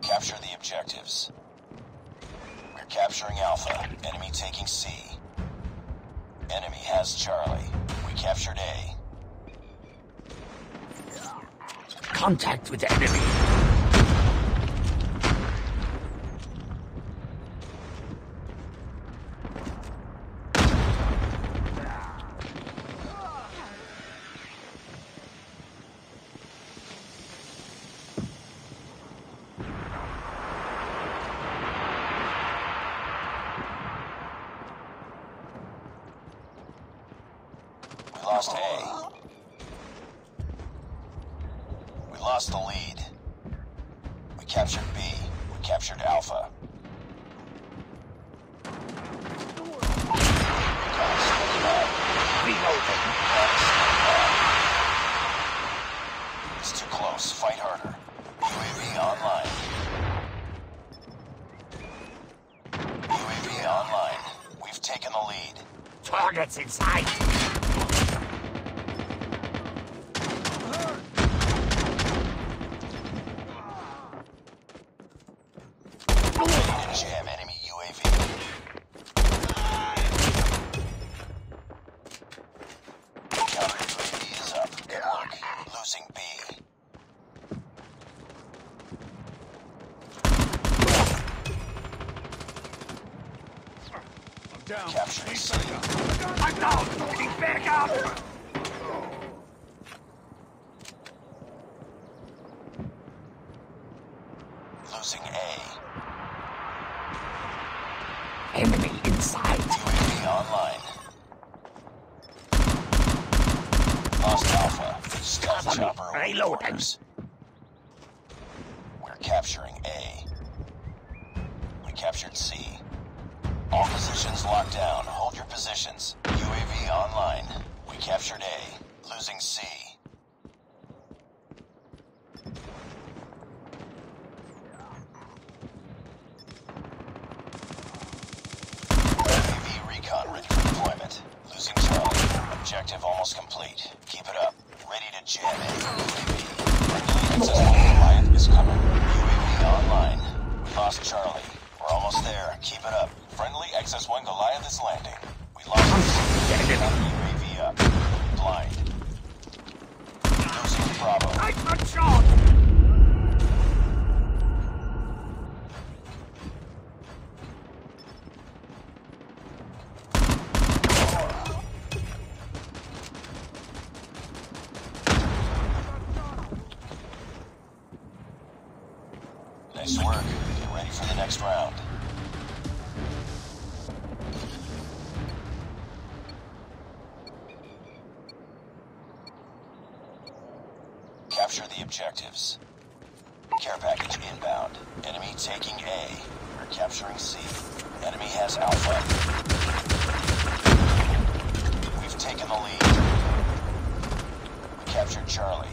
Capture the objectives. We're capturing Alpha. Enemy taking C. Enemy has Charlie. We captured A. Contact with enemy. We lost A. We lost the lead. Captured B. We captured Alpha. It's too close. Fight harder. UAV online. UAV online. We've taken the lead. Targets in sight. Jam enemy UAV. Counter UAV is up. Good. Losing B. I'm down. Capturing C. I'm down. Moving back up. Losing A. Enemy inside. UAV online. Lost Alpha. Me. chopper Reloading. We're capturing A. We captured C. All positions locked down. Hold your positions. UAV online. We captured A. Losing C. UAV recon ready for deployment. Losing Charlie. Objective almost complete. Keep it up. Ready to jam in. Access point Goliath is coming. UAV online. We lost Charlie. We're almost there. Keep it up. Friendly XS-1 Goliath is landing. We lost. UAV up. Blind. Losing Bravo. I'm shot. Ready for the next round. Capture the objectives. Care package inbound. Enemy taking A. We're capturing C. Enemy has Alpha. We've taken the lead. We captured Charlie.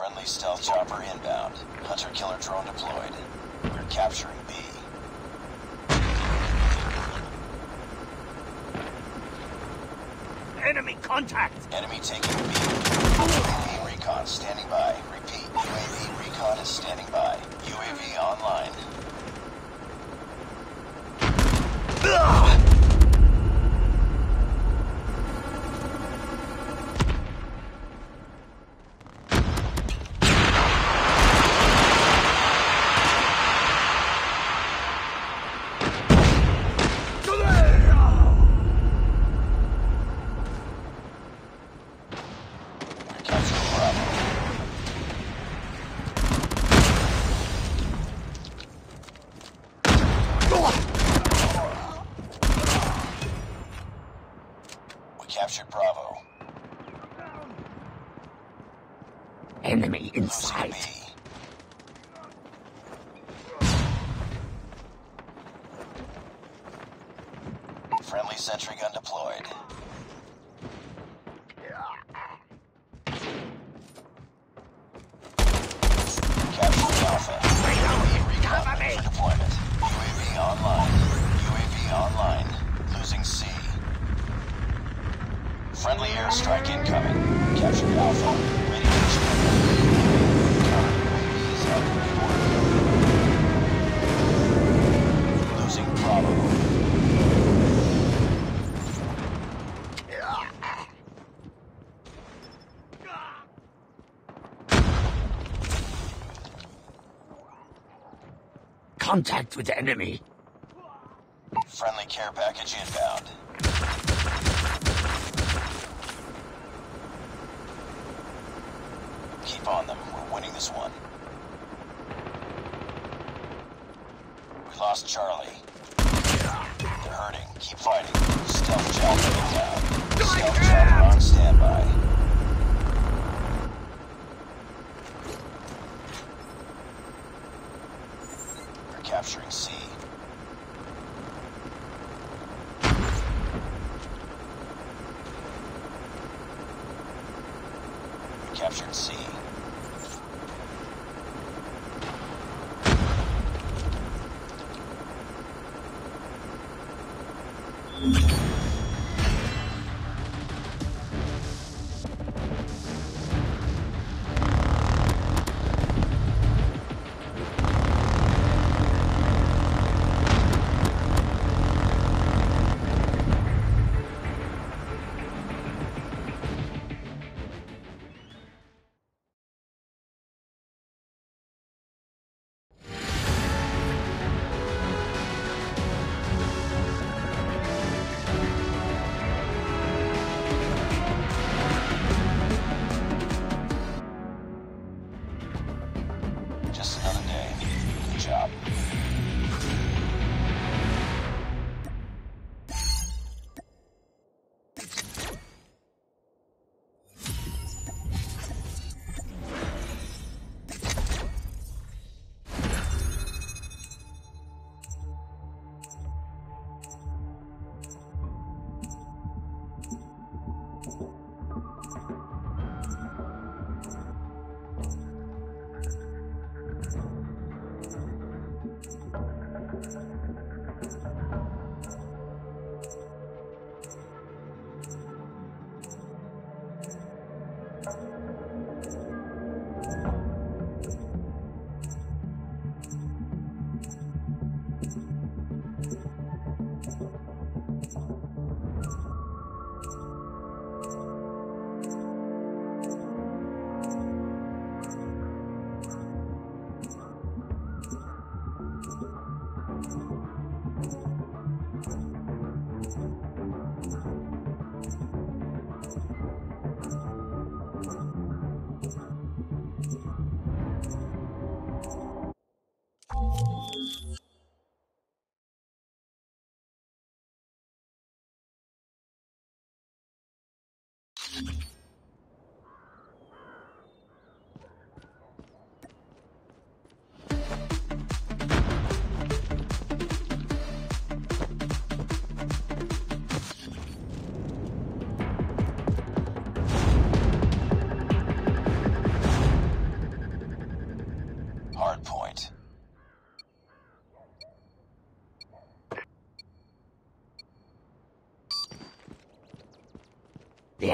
Friendly stealth chopper inbound. Hunter-killer drone deployed. We're capturing B. Enemy contact. Enemy taking B. UAV recon standing by. Repeat, UAV recon is standing by. UAV online. Enemy in sight. Friendly sentry gun deployed. Alpha. Deployment. UAV online. UAV online. Losing C. Friendly airstrike incoming. Capturing Alpha contact with enemy. Friendly care package inbound. Keep on them. We're winning this one. lost Charlie. They're hurting. Keep fighting. Stealth Charlie down.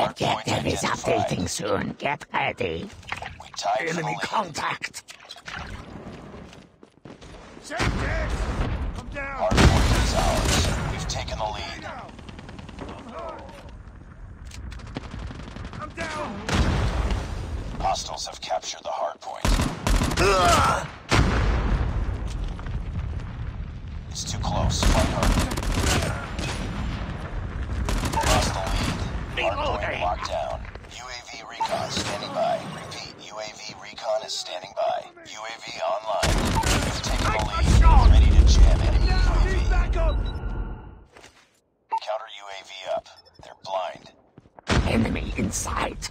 Forget there is updating soon. Get ready. Enemy contact. Safety! Come down! Hardpoint is ours. We've taken the lead. I'm down! Hostiles have captured the hardpoint. inside.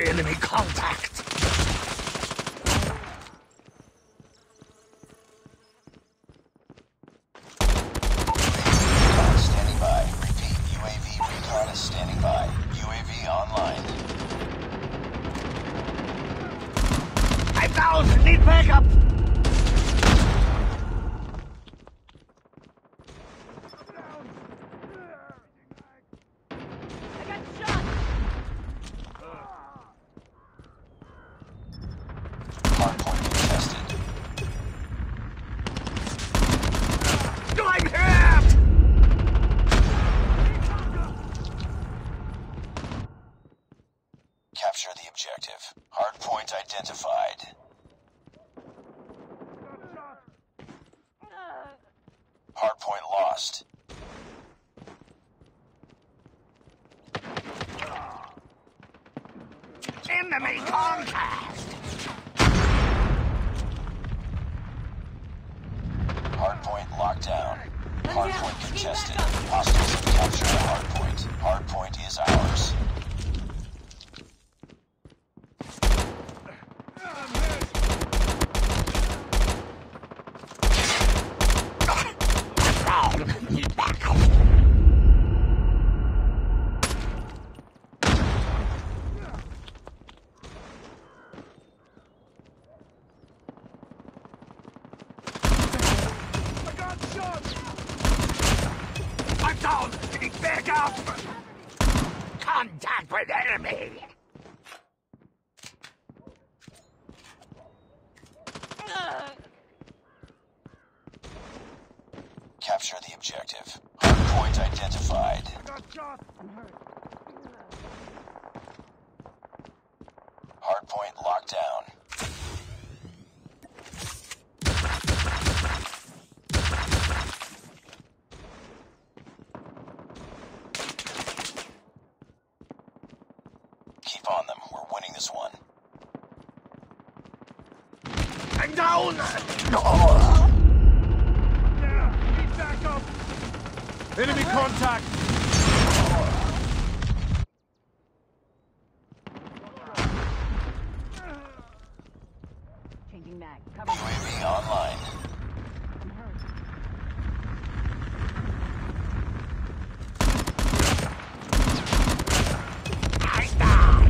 Enemy contact. Recon standing by. Repeat, UAV recon is standing by. UAV online. I'm down. Need backup. Hardpoint contested. I'm hurt. Capture the objective. Hardpoint identified. Hardpoint lost. Enemy contact. Hardpoint locked down. Hardpoint contested. Hostiles have captured the hardpoint. Hardpoint is ours. Down. Need backup. I got shot! I'm down. Need backup. Contact with enemy. Capture the objective. Hardpoint identified. I got shot! I'm hurt. Hardpoint locked down. Keep on them. We're winning this one. I'm down. No. Enemy contact! Changing mag. Cover. UAV online. I'm hurt. I'm down.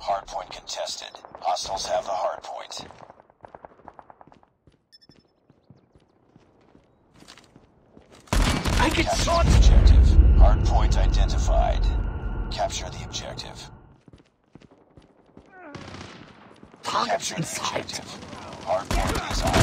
Hardpoint contested. Hostiles have the hardpoint. I get Capture shot. the objective. Hardpoint identified. Capture the objective. Objective. Hardpoint is.